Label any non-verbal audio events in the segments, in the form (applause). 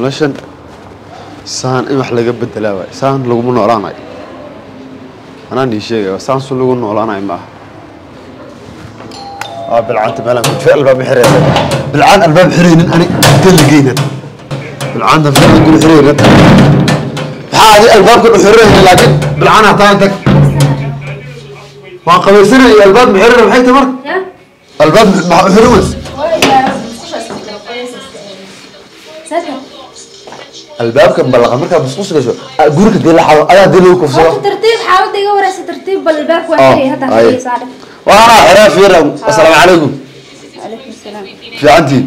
ولكن سان إما حلاقة بدلها وي سان لقمنا أنا نيشي وي سان سلقمنا ورانا إما آه بالعان لك متفق الباب حريه بالعان الباب حريه أنا تلقينا بالعان لك الباب حريه هذه الباب كله حريه لكن بالعان أعطانتك ما قبل سنة الباب حريه بحيث مر الباب حريه albaabka balaqa markaa musqus gasho guriga dee la xado ayaa dee lagu kufsado tartiib xaabada iga wareysa tartiib bal albaabka waa xiri hadda waana xiraa fiira asalaamu calaykum fiicantiin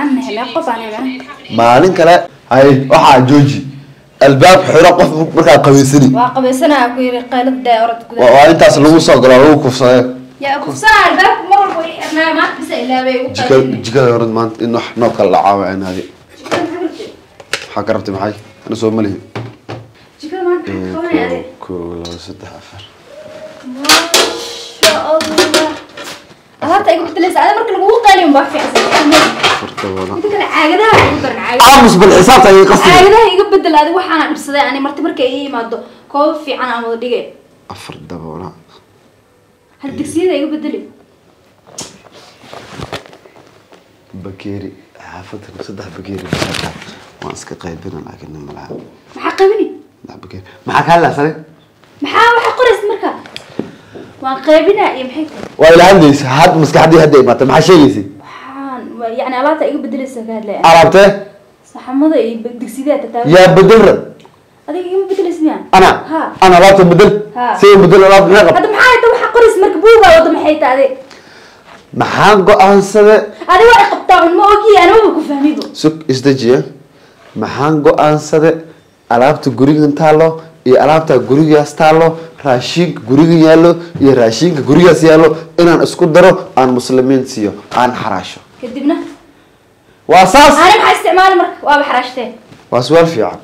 aan maalin kale hay waxaa jooji albaab xiro qof markaa qabaysani waa intaas lagu soo galo lagu jika jikada horad maanta in wax noo kala dhacaa waa inaadi maxaa ka rabtay maxay ana soo malihi jikada maanta maxaa qabanaya ade kow laba saddex afar maasha allah alaabta iga bedelaysa ada marka lagugu qaaliyo baa fiicsan afar daboola inta kale caagadaha igu daran caagadaha aamus bal xisaabta ayay qasdi caagadaha iga bedel adi waxaana dhibsaday ani marti markay ii imaado koob fiican aan wada dhigay afar daboola hal digsiyada waan iska qaybina laakiin nin malaha maxaa qabini bakeeri maxaa kaa laasane maxaa waxaa qoraysa marka? Waan qaybinaa iyo maxay tahay? Waa ila hadlaysa had maskaxdii hadda imaata maxaa sheegaysay waxaan yacni alaabta iga bedelaysa ka hadlaya alaabtee saxamada iyo digsidaa tataawa yaa bedel rad adiga igama bedelaysa miya ana ha. ana alaabta bedel Ha. si bedel alaab maxay qab hadda maxaa hadda waxaa qoraysa marka? Buugaa wada maxay tahay adi maxaan go'aansade adi waa qabtaa un ma ogiya anamaba ku fahmibo sug isdejiya maxaan go'aansade? Alaabta gurigan taalo iyo alaabta gurigaas taalo raashinka guriga yaallo iyo raashinka gurigaas yaallo inaan isku daro aan muslimiin siiyo aan xaraasho. Kadibna? Waa saas! Suwaal fiican.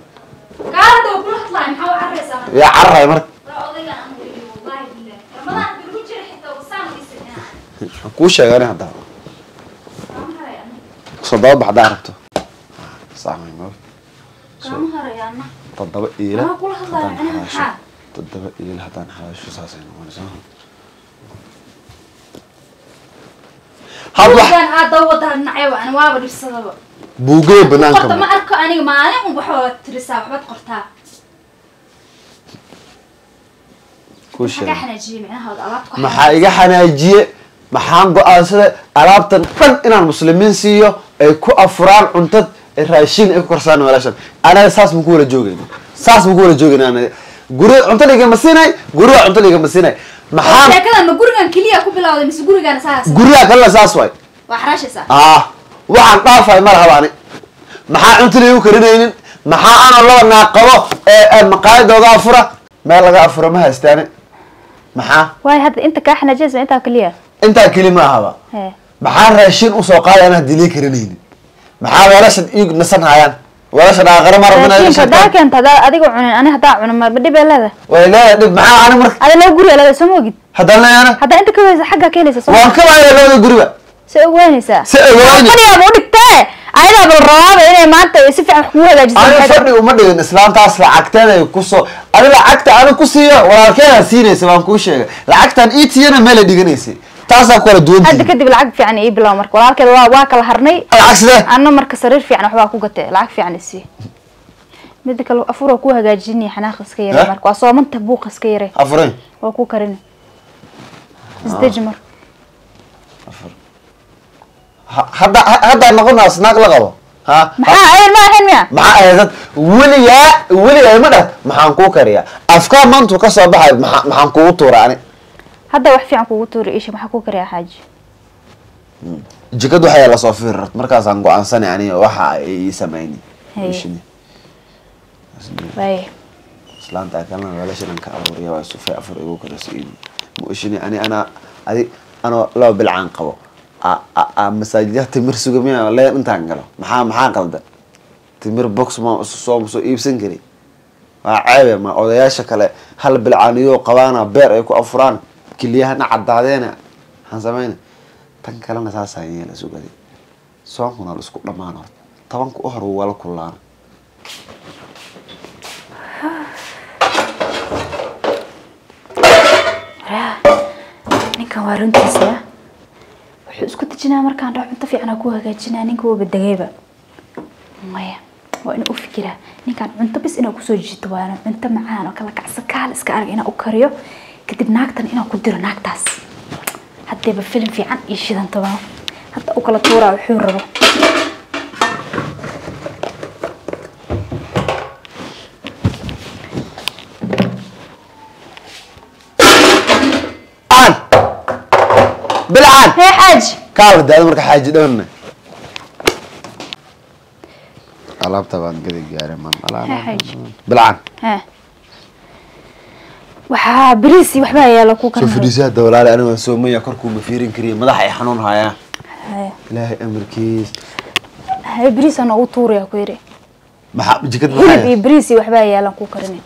Yaa cararay marka. Kuu sheegani hadda. Soo daba baxdaa rabto kula hadlayo, haddaan xaraasho saasay dhibsadaba. Buugee banaanka qorta ma ma arko aniga maalin un waxbaad tirisaa waxbaad qortaa kuu maxaa iga xanaajiye maxaan go'aansaday alaabtan dhan inaan muslimiin siiyo ay ku afuraan cuntad raashin ay ku korsaan walaashan. Anaga saas ma ku wala joogayno saas ma ku wala anaga guri cunto ligama siinay? Guriga cunto ligama siinay. Maxaan sheekadan ma gurigan keliya ku bilawday mise gurigaana saas? Guriga kalena saas waay. Waa xaraashaysaa ah waxaan dhaafay ma lahaba ani. Maxaa cunto liigu karinaynin? Maxaa anoo laba naaqabo? Ee ee maqaayadooda afura? Meel laga afuro ma haystaani maxaa? Waay hadda inta kaa xanaajinaysa intaa kaliya intaa keli ma ahaba. Maxaa raashin u soo qaaday anaa dilii karinaynin maxaa weelashan ii nasan hayaan weelashan aaqara ma rabin hadaa keenta hadaa adiga cunin ani hadaa cunin ma dhib ee leeda way leedahay dhib maxaa ani marka? Ada laba guri leeda soo moogid. Haddaan leeyana haddaa inta ka weysa xaggaa ka helaysa soo waan ka waaya labada guriba. Se ogaanaysaa Si ogaani. fadhigaaba u dhigtee? Ayadaa bal rabaaba inay maanta si fiican wax kugu hagaajiso ani fadhi uma dhigin islaantaas lacagteeda ay ku soo ani lacagta ani ku siiyo walaalkeeda siinaysa waan kuu sheegay. Lacagtan ii tiyana meelay dhiganaysay taasaa ku kala duwan hadda kadib lacag fiican ii bilow marka walaalkeeda waa waa kala harnay. Lacag sidee anna marka sariir fiican waxbaa ku gatay lacag fiican isii mida kale afura ku hagaajinaya xanaaq iska Eh? yare marka waa soomanta buuq iska yare afurin waa ku karin. Isdeji mar. Ha- hadda ha- haddaa noqonaa snaag la qabo. Maxaa ma ahayn miya maxaa ahayd weligaa weligaa ma dhah maxaan kuu kariyaa. Afkaa maantu ka soo baxay maxaa- maxaan kugu tuura ani hadda wax fiican kugu tuuri isha maxaa ku kariyaa xaaji? Jikad waxaa la soo fiirar markaasaan go'aansanay ani waxa ay ii waay islaanta kalena weelashan ka aruuriya waa sufay afar igu kala siin mushini ani ana adi anoo laba bilcaan qabo. Masaajidyaha timir sugamiya leen intaan galo. Maxaa maxaa qaldan timir box ma soo soo iibsan kari. Waa ceebe ma odayaasha kale hal bilcaaniyo qabaana beer ay ku afuraan kiliyahana cadaadeena waxaan samayna tan kalena saasaan yeela sugadi. Soonkuna la isku dhammaan horta. Tobanka u hor wala kullaana ninkan waa runtiisa wuxuu isku dejinaa markaan dhaho cunto fiican ku hagaajinaa ninka waa badagayba maya waa inuu u fikiraa. Ninkaan cunto bis inaa ku soo jiito waana cunto macaan oo kala kacsan iska arag inaa u kariyo kadib naagtan inaan ku diro naagtaas. Haddeeba filim fiican iyo shidantaba hadda u kala tuuraa wuxuu rabo. Aan! Bilcaan hee xaaji kaala daada marka xaaji dhawanna alaabta baan gada gaaray Hee, xaaji. bilcaan hee waxaa beriisi waxbaa yaalla ku soo fadhiisaa dawlaale aniga waan soomaya korkuu ma fiirin kariya madaxa ay xanuun hayaa ilaahay amarkiis. Haye beriisa noogu tuuraya ku yidhi maxaa jikad hilib iyo maxaa beriisi waxbaa yaalan ku karin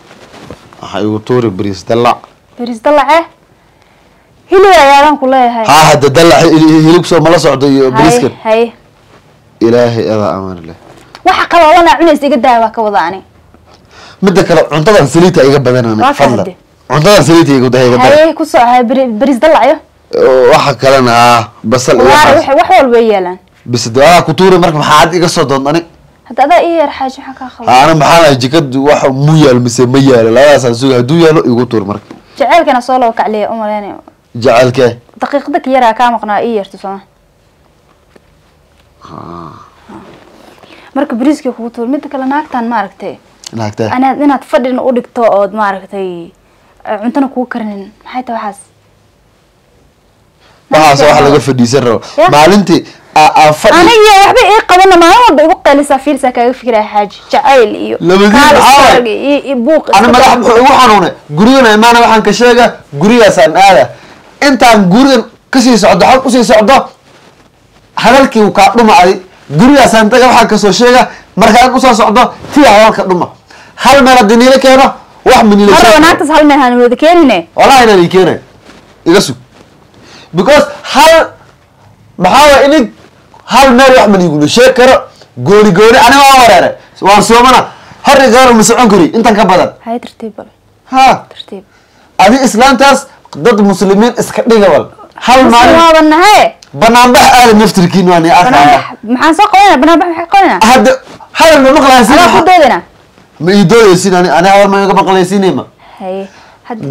waxaa igu tuuri bariis dalac? Beriis dalace hilibaa yaalan ku leeyahay. Haa hadda dalac hilib soo mala socdo iyo bariiskan haye ilaahay adaa amar leh. Waxa qaloolanaa cunaysa iga daaya waa ka wada ani. Midda kale cuntadan saliita iga badanaan fadlan hadde. cuntadan saliita iga dahay iga badan haye ku soo haye beri- beriis dalacayo waxa kalena ah basal wax wax walba ay yaalaan bisad waa ku tuuri marka maxaa ad iga soo doondani hadda adaa ii yar xaaji waxaa kaa qaldan ana maxaa jikadu waxa mu yaal mise ma yaalo labadaasaan suga hadduu yaalo igu tuur marka. Jaceylkana soo laba kacliya u malaynaya jacaylkee daqiiqada ka yaraa kaa maqnaa ii yarto sooma marka beriiskii kugu tuur midda kale naagtan maaragtay naagtee inaad fadhina u dhigto ood maaragtay cuntana kuu karinin. Maxay tahay waxaas? Waxaas wax laga fadhiisan rabo. Maalintii aniga waxba ii qabana maalin walba igu qaylisaa fiirsaa kaaga fikiraya xaaji jacayl iyo Labadiin kaal maxaa waay? isarag iyo iyo buuq. Ana iska madax muxuu igu xanuunay. Gurigana imaana waxaan ka sheega gurigaasaan aada. Intaan gurigan ka sii socdo xag u sii socdo hadalkii uu kaa dhuma adi gurigaasaan taga waxaan ka soo sheega markaan u soo socdo tii hadalka dhuma. Hal meel haddii niila keeno ii keenay. Iga sug. Because hal maxaa inig hal meel wax ma niigula sheeg karo? Gooni gooni aniga waa wareeray. Waan soomana. Gaaro ma socon kari intan ka badan. Ha. Adi islaantaas dad muslimiin iska dhiga bal. Hal maalin banaanbax aada naftirkiin waa maxaan soo qabanayna banaanbax maxay qabanayna hadda hadal ma doodayna ma ii doodaysin ani ani hadal ma? Iga maqlaysinima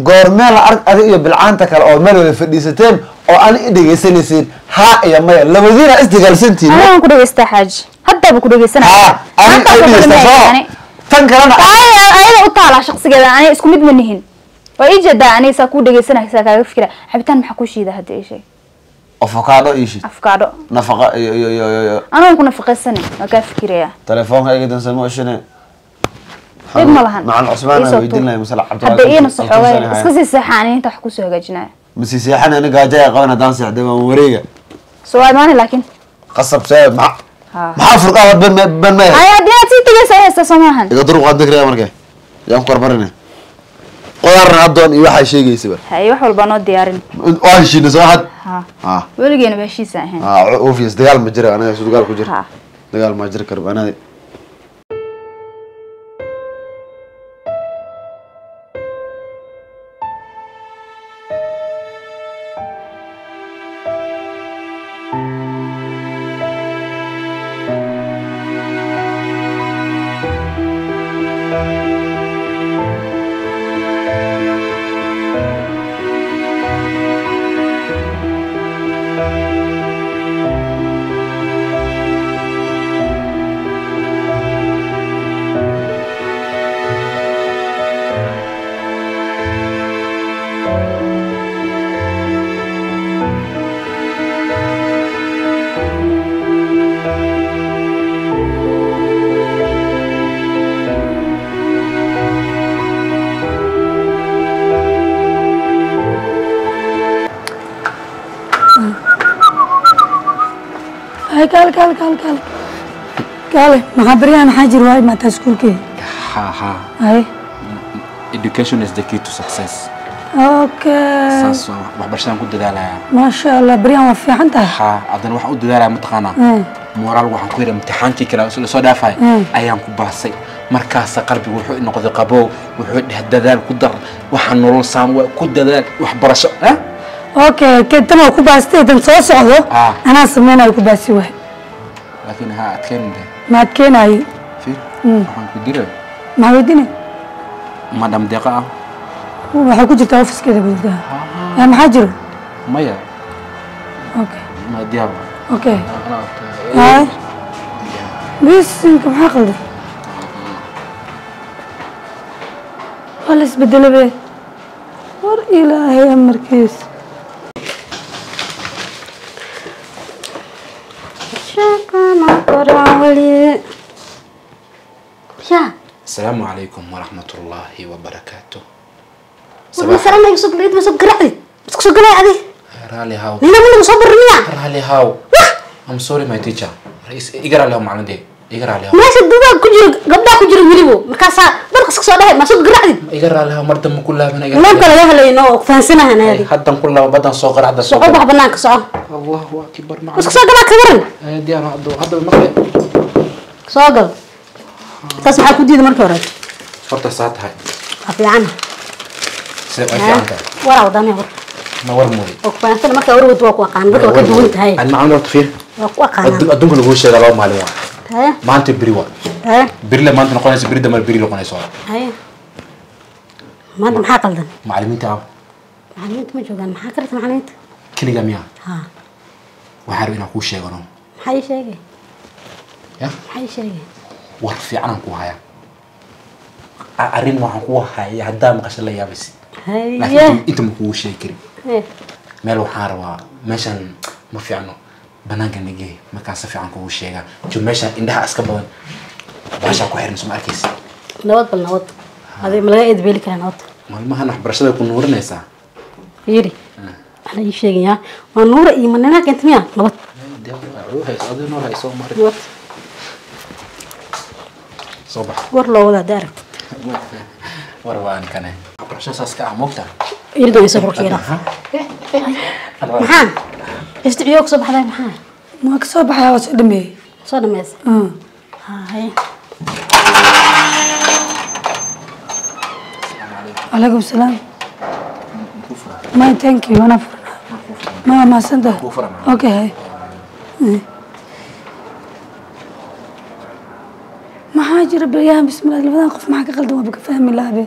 goormee la arg adi iyo bilcaanta kale oo meel wada fadhiisateen oo ani i dhegaysanaysiin haa iyo maya labadiina isdagaalsantiin anigaan ku dhegeystaa xaaji haddaaba ku ani tan kalena ay ayada u taalaa shaqsigeeda ani isku mid ma nihin. Waa ii jeedaa ani saa kuu dhegeysanaya saa kaaga fikira cabitaan maxaa ku shiida hadda ii sheeg? Avocado iishid afkaadho nafaqa iyo iyo iyo iyo anigan ku nafaqaysani waa kaa fikiraya telefoonka iga dansamo ishine dhib ma lahan macal cusmaan aan soo weydiin tuur. lahay masala hadda iina soxoogay iska sii seexaan inta wax ku soo hagaajinaya masi seexan ani gaajo ay qaban haddaan seexday waan wareega soo imaani laakiin? Qasab see ma Ha. maxaa furqaa ban ban ma haya haddii inaad sii tegeysa haysta soo maahan. Iga duruq aan dikraya markee yaan ku karbarine qudaarna haddoon iyo waxaa sheegaysaba haye wax walbaa noo diyaarin. Waa heshiina soo had ha. Ha. Weligeena ba heshiisa ahayn. Ha obvious dagaal ma jira anaga dagaal ku jira. Dagaal ma jiri karba anadi hay kaale kaale kaale kaale kaale maxaa baryaha maxaa jir waay maataa iskuulkii Ha ha. hay Education is the key to success. okay Saas waa waxbarashadaan ku dadaalaya. maasha allah baryahan waa fiican tahay Ha haddana waxaan u dadaalaya mataqaanaa. Eh, moraal waxaan ku yidhi imtixaankii kale la soo dhaafay Mm. ayaan ku baasay markaasa qalbigu wuxuu noqday qabow wuxuu dheh dadaal ku dar waxaa nolol saam waa ku dadaal waxbarasho ah okay tan waa ku baastay tan soo socdo Ah. anaa sameynayo ku baasi waay laakiin ha maad keenaye fiir Mm. waxaan ku diray maxaa weydine madam deeqa ah waxay ku jirtaa ofiskeeda Eh, maxaa jiro maya okay ma diyaar okay hay bisinka maxaa qaldan waa la isbedelo be war ilaahay amarkiis yaa asalaamu calaykum waraxmatullaahi wabarakaatu war masalan igu soo galay ma soo garacdi isku soo galay adi raalli haw nina ma soo barniya raalli haw I'm sorry my teacher. Is- iga raalli haw meesha dudaa ku jiro gabdhaa ku jiro welibo. Markaasaa dalka iska soo dhahay ma soo garacdi iga raalli haw mar dambe ku laabana iga nimanka laga hadlayno oo fahansanahan Ay, adi haddan ku laabo badan soo qaracda soo bax banaanka soco allahu akbar isku soo galaa ka waran. Macalin diyaar hadda hadda maqle soo gal taas maxaa ku diida markii hore? Horta saa tahay. Waa fiican. Sida ay fiican tahay. Waraa wadane war. Ma war mooday oo fahansana markaa warwad waa ku aqaan dadka waa ka duwan tahay. Aan macalin horta fiir. Waa ku aqaanaa Addu- adduunka lagu sheega laba maalin waa ما أنت بريوا بريلا ما أنت نقول ناس بريدا ما بريلا نقول ناس صار ما أنت محاكل ذن معلمين تعب معلمين؟ تمشوا ذن محاكلة معلمين. كل جميع ها. وحارب إن أخو شيء قنوم حي شيء يا. حي شيء ورفي عنك وهايا أرين وعنك وهايا هدام ما شاء الله يا بس هيا أنت مخو شيء كريم. إيه. ما لو حاروا مشان ما في عنه banaanka nagee markaan si fiican kugu sheegaa jo meeshan indhaha iska badan. Baashaa ku xiran suma arkaysa nabad bal nabad. Adi ma laga eedbeeli karaa nabad. Maalmahan waxbarashada ku nuurinaysaa fiiri waxna ii sheegayaa waa nuura iyo manina keenta miya nabad. Soo war loo wada hadda aragtid (laughs) war waa aan kane waxbarashada saas ka ah moogta iridan isoo korkeeda maxaa isticiyoo ka soo baxday maxaa maa ka soo baxaya waa soo dhameeyey soo dhamaysa Mm. haye calaykum salaam my thank you ana ma maasanta Kuu furan. okay hay Mm. maxaa jira beryahan bismillah labadan qof maxaa ka qaldan waaba ka fahmi lahabe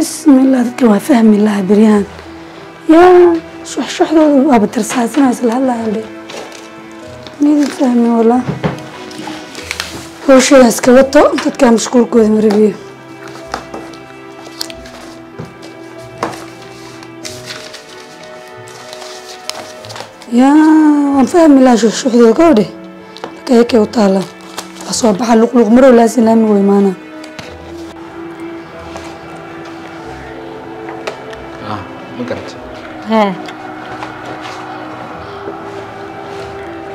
bismillah dadka waa fahmi lahaa beryahan yaa shuxshuxdooda waaba tirsaasinaysa lahadlahan be midin fahmi walaa hawshada iska wato dadkaa mashquulkooda marabiyo. Yaa waan fahmi lahaa shuxshuxdooda ka odhe kayakay u taala waa soo baxa luqluq marow laasin laami way hee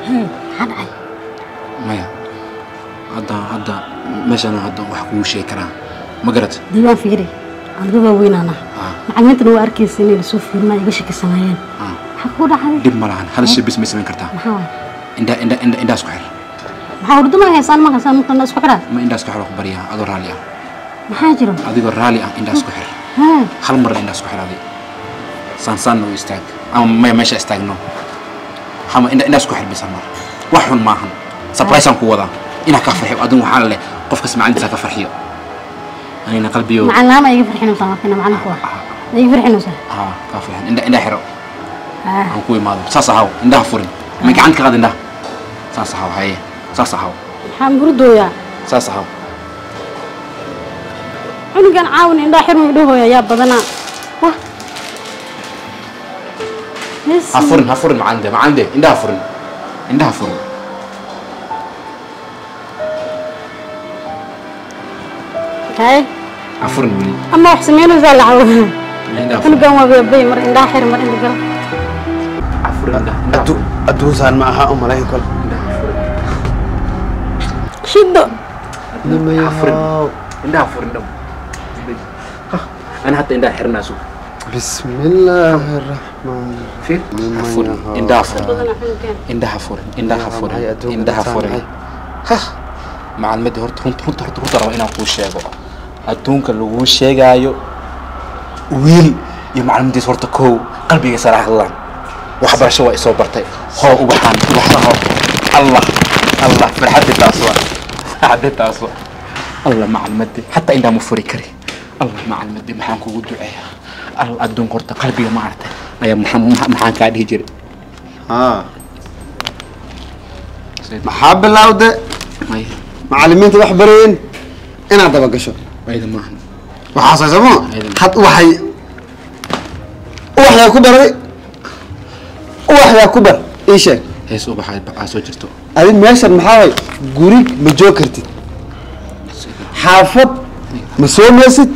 maxaa dhacay maya hadda hadda meeshan hadda wax kugu sheegi karaa ma garata diiwaan fiiri aniga waa weynaana ah macalimiintana waa arkaysa inay lasoo fiirnaa iga shakisanaayeen ah maxaa kugu dhacday dhib ma lahan hal shay bis may samayn kartaa maxaa waay indha indha indha indhaas ku xir maxaa hurduma haysaan ma haysaan markana isku xidhaa ma indhaas ku xir oo ku baryaa adoo raalli ah maxaa jiro adigoo raalli ah indhaas ku xir hee hal mar indhaas ku xir adi سان سان نو يستاج أما ما يمشى يستاج نو. هم إن إن أسكو حرب سمر وحن ما هم. سبرايس آه. أنكو وضع إن كفر حيو أدون وحالة قف كسم عندي سان كفر حيو يعني أنا إن قلبي مع الله ما يكفر حنو سان كنا مع الله آه. ما يكفر حنو سان ها آه، كفر حن إن إن حرو هو كوي ما ذب ساسا هاو. إن ده فرن ما كان عندك هذا إن ده ساسا هاو. هاي. ساسا هاو. هم بردو يا. ساسا هاو. أنا كان عاون إن ده حرم بدو هو يا بدنا Yes. ha furin ha furin macalinde macalinde indhaha furin indhaha furin haye ha furin weli ama wax samaynaysaa lacaw indhaha furin cunugan waa beebay mar indhaa xir mar indha gal ha furin indhaha indhaha Addu- adduunsaan ma aha u malayn kol shido ha furin indhaha furin dham بسم الله الرحمن في فور عندها فور عندها فور عندها فور عندها فور ها. مع المد هرت هنت هنت هرت هرت رأينا وكو شيغو أدونك لو شيغايو ويل. يا معلم دي صورتك كو قلبي صراحة الله. وحبر شو إسو برتي. هو وحان وحان الله. الله. فرحتي تاسوا حبيت تاسوا الله مع المدي حتى عندها مفوري كري الله مع المدي محان كو دعيه allah adduunka horta qalbiga ma aragtay. Ayaa maxaan kaa dhihi jiray? Maxaa bilowde macalimiinta wax barayeen inaad daba gasho. Ayda maahan waxaa saysamo had waxay uwaxyaa ku baray uwaxyaa ku bar ii sheeg. Hees soo jirto. Adi meeshan maxaa way guri ma joog kartid. Xaafad ma soo meesid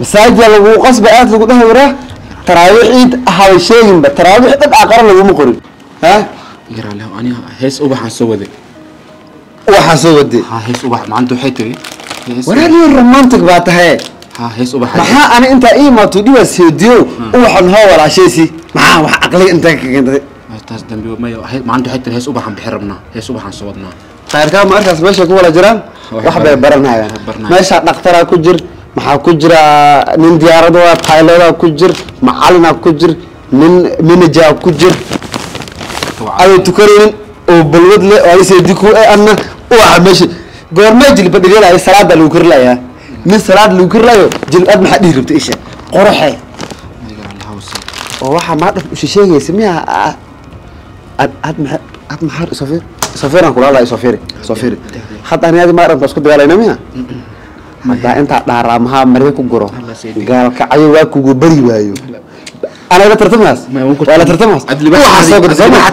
masaajida lagu qasba aad lagu dhahay waraa taraawiix ciid ahabay sheeginba taraawiix dhab aqara laguma qorin. Ha? Aniga hees ubaxaan soo waday. Waxaa soo wadee ha hees ubax maanta waxay tiri. Walaaliyo romantic baa tahay. Ha hees ubaxa maxaa ani intaa ii imaato dhibaas heediyo uwaxan hoo walaashaysi maxaa wax aqliga intaa ka keentay taas dambi maya maanta waxay tiri hees ubaxaan bixi rabnaa. Hees ubaxaan soo wadnaa. Khayrkaa ma arkaas meesha ku wala jiraan Wax bay baranayaan meesha dhakhtaraa ku jir maxaa ku jira nin diyaarada pilotaa ku jir macalinaa ku jir nin manager ku jir. Aday tukanaynin oo balwad le oo ayse diku e anna uwaxa meesha goormee jilba dhiganayo salaada lagu karilayaa nin salaad lagu karilayo jilbad maxaa dhihi rabta isha? Qoroxe oo waxaa maa dhaf usha sheegaysa miya ad ad maxa ad maxaa isofir isofiran kula isofiri hadda ani adi maa dhanka isku dagaalayna miya haddaa intaa dhaaraa maxaa marya ku guro. Gaalkacayo waa kugu bari waayo. Anaga la tartamaas? Waa la tartamaas? Waxaa soo gada soo maa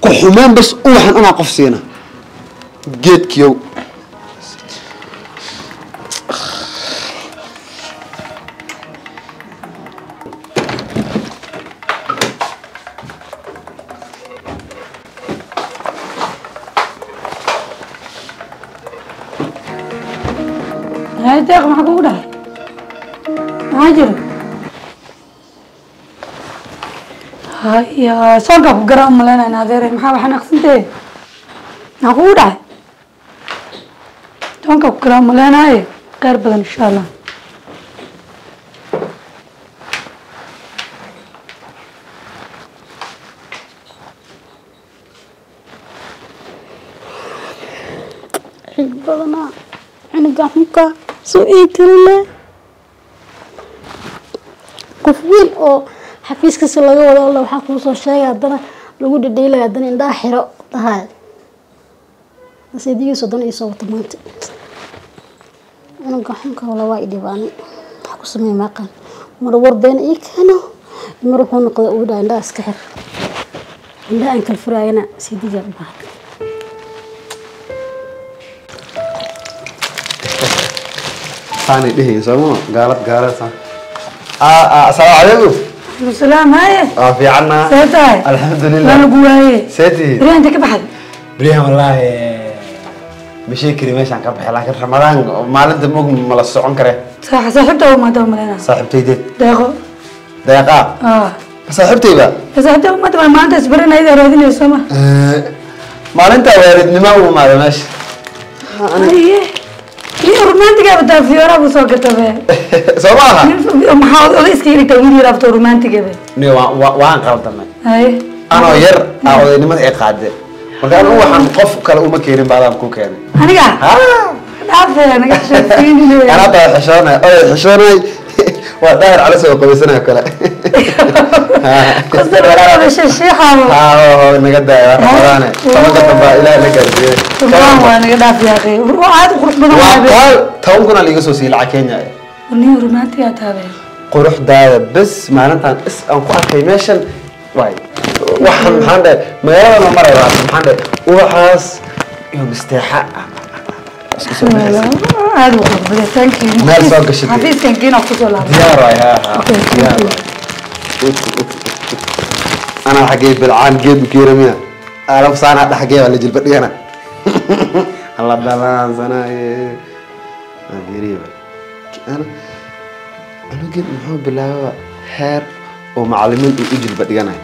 ku xumeen bas uwaxan anaa qof siina. Geedkiyow haya soonkaa ku garaa umaleynayna adeere maxaa waxaan aqsintee maxaa kugu dhahay soonkaa ku garaa umaleynaye kheyr badan insha allah xig badanaa cunuga xunka soo ii karile xafiiskiisa laga wado alla waxaa kuu soo sheegay haddana lagu dhadheelaya haddana indhaha xiro tahay nasiidigiisu haddana iisoo wata maanta. Cunuga xunka wala waa i dhibaanay waxaa ku sameeya maaqan mar war beena ii keeno. Mar wuxuu noqda uu dhaha indhaha iska xir. Indhaha aan kala furaayana siidiga u baahan saanay dhehayn sooma gaalad gaalad saan asalaamu calaykum salaam haye waa fiicanna see tahay alxamdulilah waa lagu waaye seeti beriyaa inta ka baxday beriyahan wallaahi mashii kari meeshaan ka baxay laakiin ramadaan maalinta mog ma la socon kare saaxiibta umaada umaleyna saaxiibtaydeed deeqo deeqaa ah saaxiibtayba saaxiibta umaada baa maanta isbarin ayada raadinayso ma maalintaa waalidnimo u imaada meesha aye iyo romantiga bataa fiyoora buu soo gatabe soo ma aha maxaa oday iska yiri taa wiil yaraafto romantiga be ni waa- waa- waan qaldamay haye anoo yar aa odaynimada ay qaadeen marka anigu waxaan qof kale uma keenin baadaan ku keenay aniga dhaafe naga sheekeynine anata xishoonay oday xishoonay waa daahir cali soo qabaysanayo kale. (laughs) Naga daaya. Ramadaane tobanka dambaa ilaah la gaarsiiyey toban kuna liiga soo siiyey lacag kenya. Quruxdaada bes maalintan is aan ku arkay meeshan. Waay waxaan maxaan dhahay magaaladana maray raata maxaan dhahay ubaxaas iyo misteexa baxaysa aad Meel soo gashatay. xafiiskan geena ku soo laabay diyaar waay haa haa Okay, thank diyaar you. waay Ut, ut, ut, ut. anaa xaggee bilcaan geed u keena miya alaf saanaa dhaxgee waa la jilba dhigana (laughs) alla dhalaansanaye ageriba cunugin muxuu bilaababa heer oo macalimiin uu u jilba dhiganayo